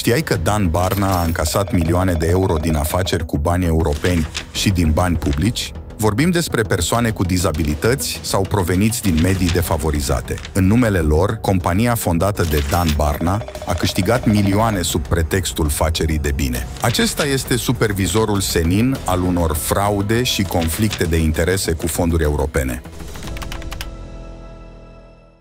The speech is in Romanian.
Știai că Dan Barna a încasat milioane de euro din afaceri cu bani europeni și din bani publici? Vorbim despre persoane cu dizabilități sau proveniți din medii defavorizate. În numele lor, compania fondată de Dan Barna a câștigat milioane sub pretextul facerii de bine. Acesta este supervizorul senin al unor fraude și conflicte de interese cu fonduri europene.